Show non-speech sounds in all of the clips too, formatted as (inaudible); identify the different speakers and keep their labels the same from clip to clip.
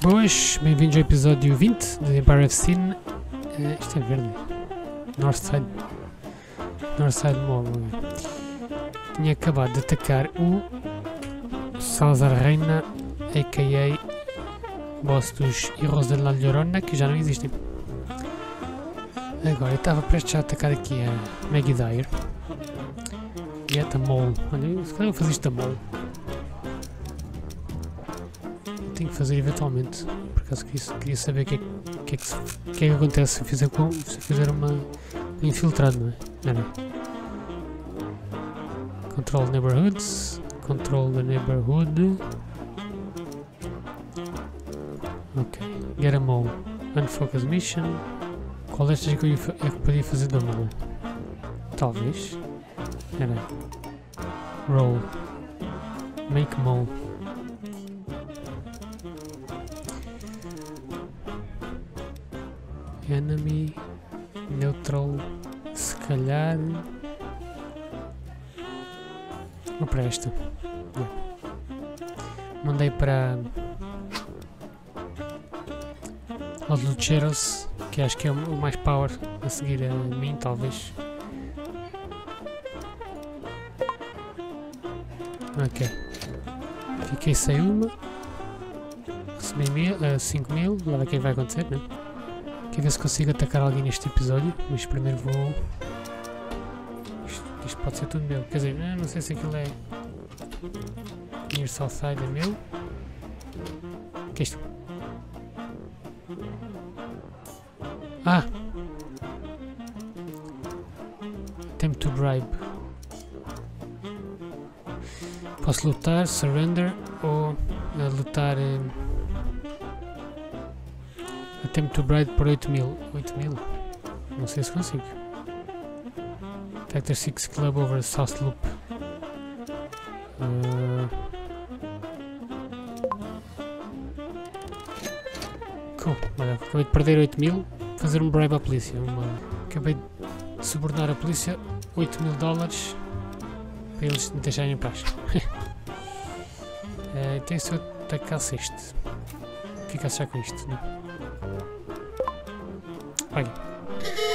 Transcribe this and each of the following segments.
Speaker 1: Boas, bem-vindos ao episódio 20 de Empire of Sin. Eh, isto é verde. Northside. Northside Mall. Tinha acabado de atacar o Salazar Reina, a.k.a. boss dos Heroes de La Llorona, que já não existem. Agora, eu estava prestes a atacar aqui a Maggie Dyer. Get a Mole. Olha, se calhar vou fazer isto a Mole. Tenho que fazer eventualmente. Por acaso queria, saber o que, é, que, é que, que é que acontece se fizer, com, se fizer uma, um infiltrado, não é? Espera aí. Control neighborhoods. Control the neighborhood. Ok. Get a mole. Unfocus mission. Qual destas é que eu é podia fazer da mole? Talvez. Espera aí. Roll. Make mole. Enemy. Neutral. Se calhar. Vou para esta. Mandei para. Os Lucheros, que acho que é o mais power a seguir a mim, talvez. Ok. Fiquei sem uma. Recebi mil, uh, 5 mil. Lá que é que vai acontecer, né? Quer ver se consigo atacar alguém neste episódio. Mas primeiro vou. Isto, isto pode ser tudo meu. Quer dizer, não sei se aquilo é. Near Southside é meu. Que é isto? Ah! Attempt to bribe. Posso lutar, surrender ou eh, lutar. eh, attempt to bribe por 8 mil. 8 mil? Não sei se consigo. Factor 6 Club over South Loop. Ah. Cool. Olha, acabei de perder 8 mil. Fazer um bribe à polícia. Uma... Acabei de subornar a polícia 8 mil dólares para eles me deixarem em paz. (laughs) Eh, então se eu atacasse este? Ficasse já com isto, né? Olha,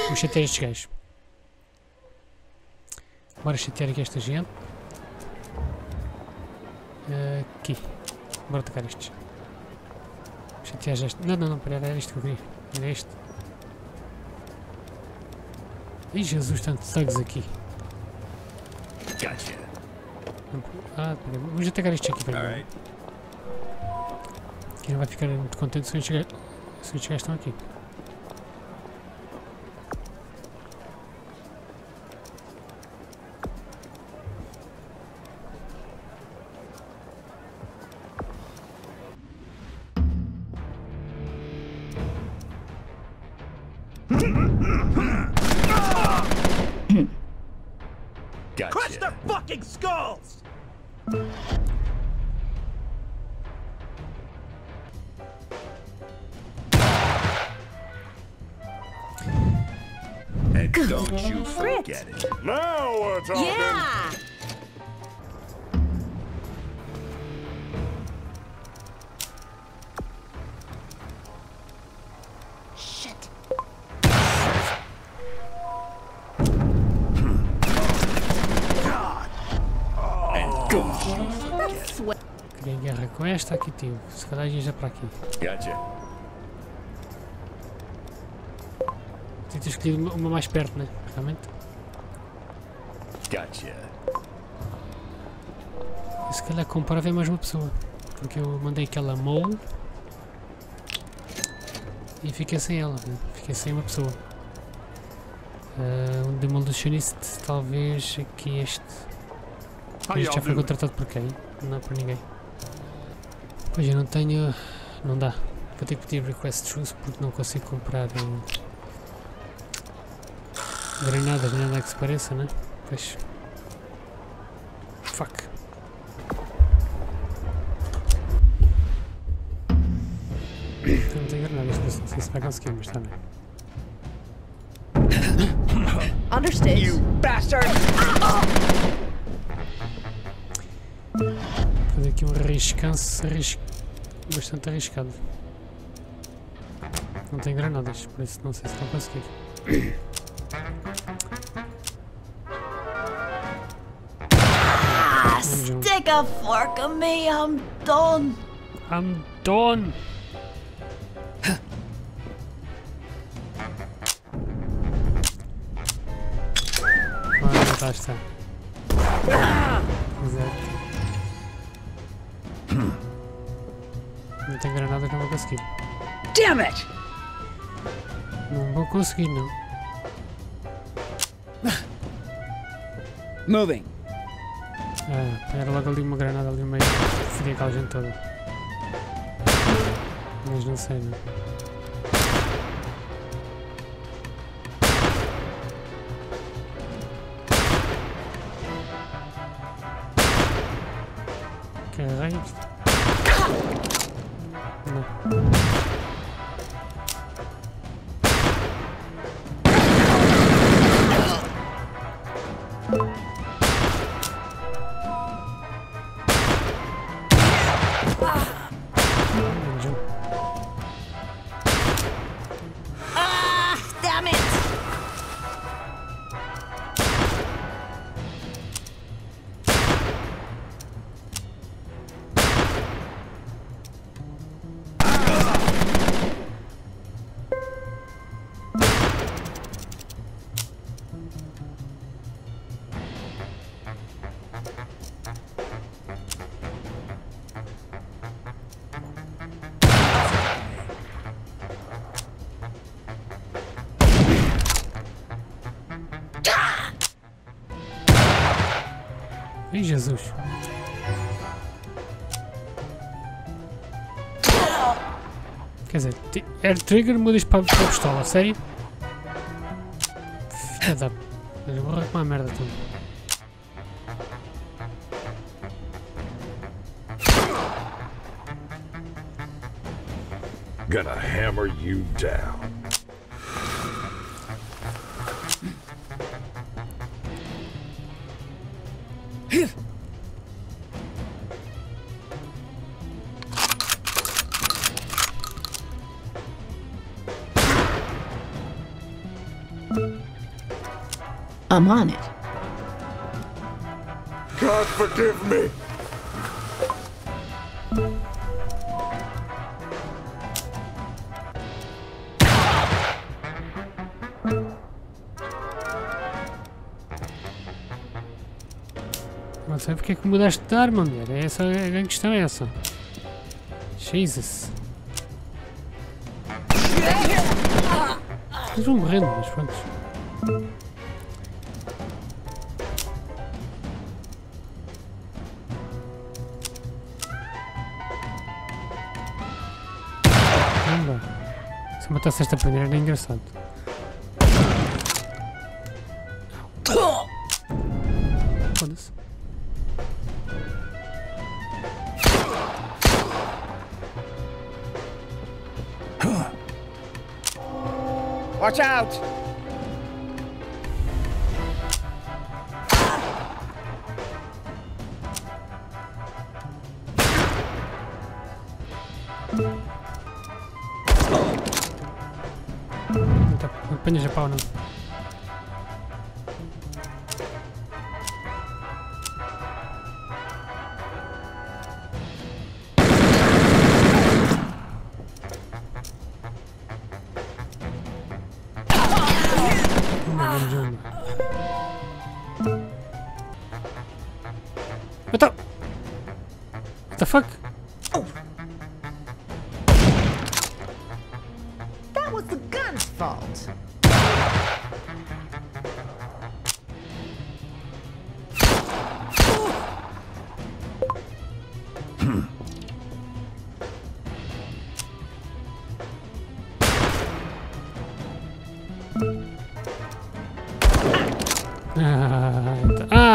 Speaker 1: vou chatear estes gajos. Bora chatear aqui esta gente. Eh, aqui. Bora atacar estes. Chatear já este. Não, não, não, pera, era isto que eu queria. Era este. Ih, Jesus, tantos thugs aqui.
Speaker 2: Gotcha.
Speaker 1: Ah, pera, vamos atacar este aqui primeiro.
Speaker 2: Alright.
Speaker 1: Que não vai ficar muito contente estes se estes gajos estão aqui.
Speaker 2: And don't you forget it.
Speaker 3: Now we're talking!
Speaker 4: Yeah! Shit.
Speaker 2: And don't you forget it.
Speaker 1: Queria guerra com esta, aqui tive. Se calhar ia já para aqui.
Speaker 2: Gotcha.
Speaker 1: Tinha ter escolhido uma, uma mais perto, né? Realmente.
Speaker 2: Gotcha.
Speaker 1: E se calhar comparava é mais uma pessoa. Porque eu mandei aquela mole e fiquei sem ela, né? fiquei sem uma pessoa. Ah, um demolitionist, talvez aqui este. Este já foi contratado por quem? Não é por ninguém. Pois eu não tenho. Não dá. Vou ter que pedir request truth porque não consigo comprar eh, granadas nem nada que se pareça, né? Pois. Fuck. Não tenho granadas, não sei- não sei se vai conseguir, mas está bem.
Speaker 4: Understood.
Speaker 3: You bastard!
Speaker 1: Fazer aqui um arriscance arris... bastante arriscado. Não tem granadas, por isso não sei se vou conseguir. Vamos junto.
Speaker 5: stick a fork in me, I'm done.
Speaker 1: I'm done! Ora, lá está. Exato. Não tem granadas, não vou conseguir.
Speaker 5: Damn it!
Speaker 1: Não vou conseguir, não.
Speaker 6: Moving.
Speaker 1: Ah, logo ali uma granada ali meio. Fodia aquela gente toda. Mas não sei, não. Que Ih, Jesus. Quer dizer, air trigger mudas para, para a pistola, sério? Filha da... Eu vou arrumar a merda tudo.
Speaker 3: Gonna hammer you down.
Speaker 4: I'm on it.
Speaker 3: God forgive me.
Speaker 1: Não sei porque é que mudaste de arma, mulher. É essa, a grande questão é essa. Jesus. Eles vão morrendo, mas pronto. Se matasse esta primeira era engraçado. Foda-se.
Speaker 6: Watch out!
Speaker 1: Tá- não apanhas a pau, não. Uma, vamos uma. What the... What the fuck?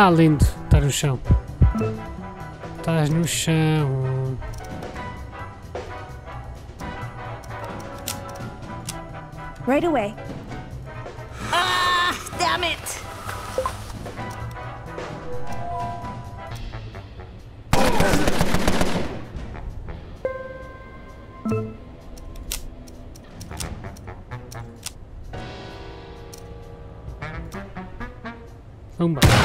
Speaker 1: Lindo. tá no chão. Estás no chão.
Speaker 4: Right away.
Speaker 5: Ah, damn it.
Speaker 1: Vamos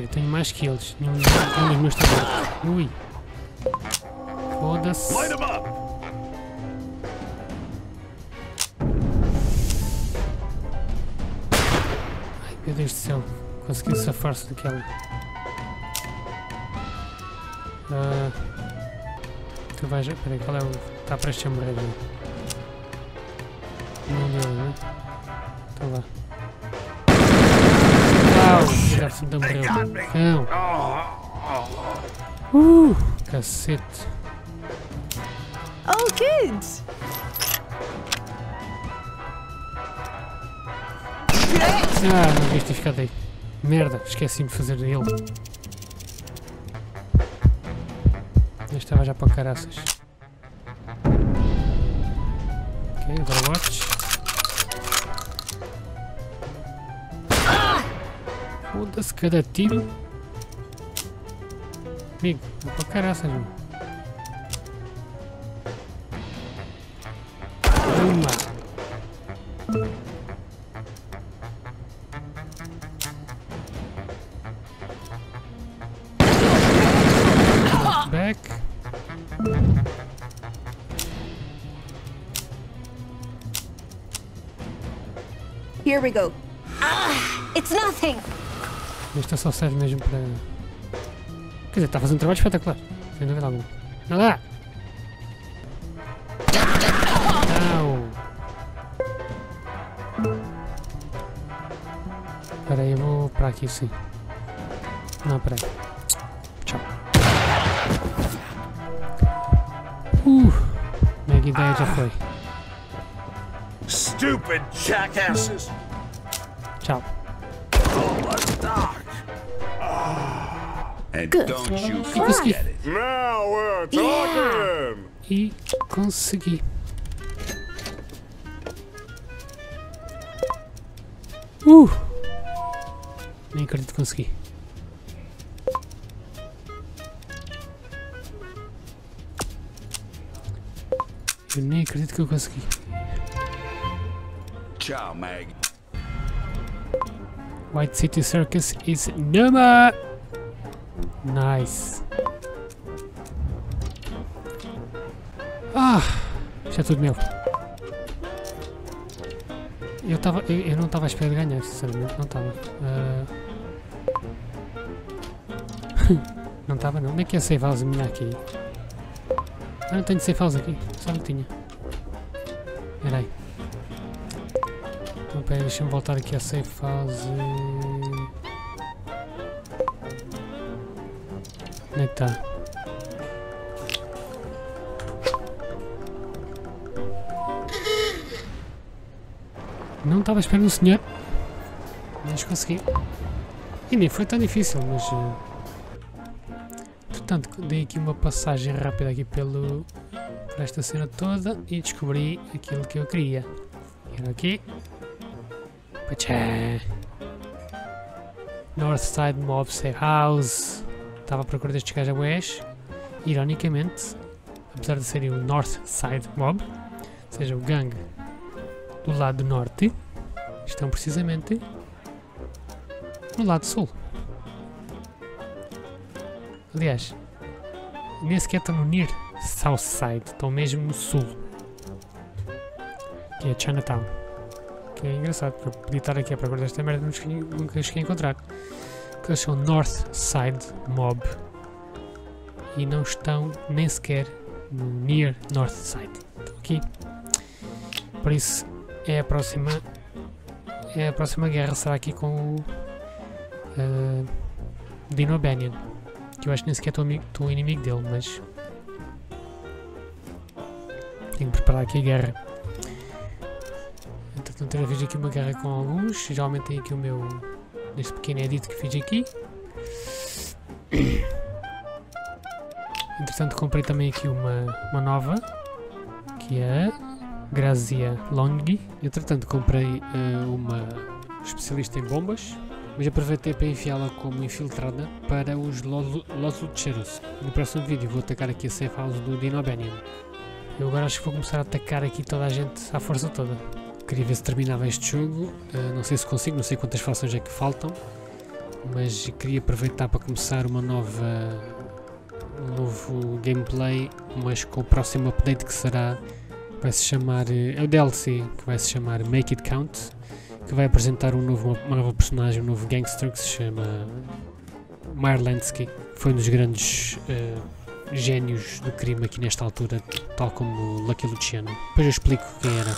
Speaker 1: eu tenho mais que eles. Nenhum, nenhum dos meus está morto. Ui. Foda-se. Ai, meu Deus do céu. Consegui safar-se daquela. Ah, tu vais. Peraí, qual é o. Está prestes a morrer ali. Não deu, né? Então vá. Se então morreu. Cão! Uh! Cacete!
Speaker 4: Oh, good.
Speaker 1: Ah, não devias ter aí. Merda, esqueci-me de fazer ele. Eu estava já para caraças. Ok, agora watch. Foda-se cada tiro. Amigo, vou para caraças, meu. Uma. Back.
Speaker 4: Here we go.
Speaker 5: Ah, It's nothing.
Speaker 1: Esta só serve mesmo para. Quer dizer, está a fazer um trabalho espetacular. Sem dúvida alguma. Não lá! Não! Espera aí, eu vou para aqui sim. Não, espera aí. Tchau. Uh! Mega ideia já foi.
Speaker 3: Stupid jackasses!
Speaker 1: Tchau.
Speaker 2: And
Speaker 4: Good.
Speaker 2: don't you
Speaker 1: Consegui.
Speaker 2: forget it.
Speaker 3: Now we're talking!
Speaker 1: E consegui. Uh! Nem acredito que consegui. Eu nem acredito que eu consegui.
Speaker 2: Ciao, Mag.
Speaker 1: White City Circus is number. Nice. Ah, já é tudo meu. Eu, tava, eu, eu não estava à espera de ganhar, sinceramente, não estava. Ah. (laughs) não estava não. Onde é que é safe house minha aqui? Ah, não tenho safe house aqui. Só não tinha. Espera aí. Então, pera, deixa-me voltar aqui a safe house. Onde é que está? Não estava esperando o senhor. Mas consegui. E nem foi tão difícil, mas. eh, Portanto, dei aqui uma passagem rápida aqui pelo, por esta cena toda e descobri aquilo que eu queria. Era aqui. Pachá. Northside Mob Safe House. Estava à procura destes gajos Ironicamente, apesar de serem o Northside Mob, ou seja, o gangue do lado norte, estão precisamente no lado sul. Aliás, nem sequer estão no near south side, estão mesmo no sul. Que é Chinatown. Que é engraçado, porque eu podia estar aqui à procura desta merda e nunca cheguei a encontrar. Que eles são North Side Mob e não estão nem sequer no near North Side. Estão aqui. Por isso é a próxima. É a próxima guerra será aqui com o eh, Dino Banyan. Que eu acho que nem sequer estou estou inimigo dele, mas tenho que preparar aqui a guerra. Entretanto, já fiz aqui uma guerra com alguns. Geralmente tem aqui o meu. Neste pequeno edit que fiz aqui. Entretanto, comprei também aqui uma, uma nova que é a Grazia Longi. Entretanto, comprei eh, uma especialista em bombas, mas aproveitei para enfiá-la como infiltrada para os Los Los Lucheros. No próximo vídeo vou atacar aqui a safe house do Dino Banyan. Eu agora acho que vou começar a atacar aqui toda a gente à força toda. Queria ver se terminava este jogo. Uh, não sei se consigo, não sei quantas fações é que faltam. Mas queria aproveitar para começar uma nova. um novo gameplay, mas com o próximo update que será. vai se chamar. é o DLC, que vai se chamar Make It Count. Que vai apresentar um novo, uma nova personagem, um novo gangster que se chama. Marlansky. Foi um dos grandes. Uh, gênios do crime aqui nesta altura, tal como Lucky Luciano. Depois eu explico quem era.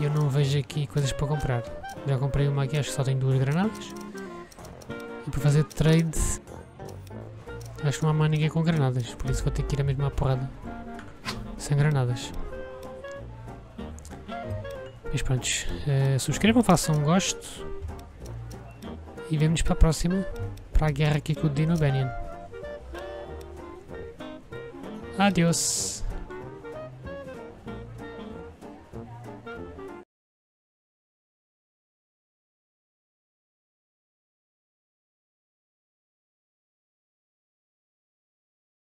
Speaker 1: Eu não vejo aqui coisas para comprar. Já comprei uma aqui, acho que só tem duas granadas. E para fazer trade, acho que não há mais ninguém com granadas, por isso vou ter que ir a mesma porrada. Sem granadas. Mas pronto, uh, subscrevam, façam um gosto. E vemo-nos para a próxima, para a guerra aqui com o Dino Benian. Adiós.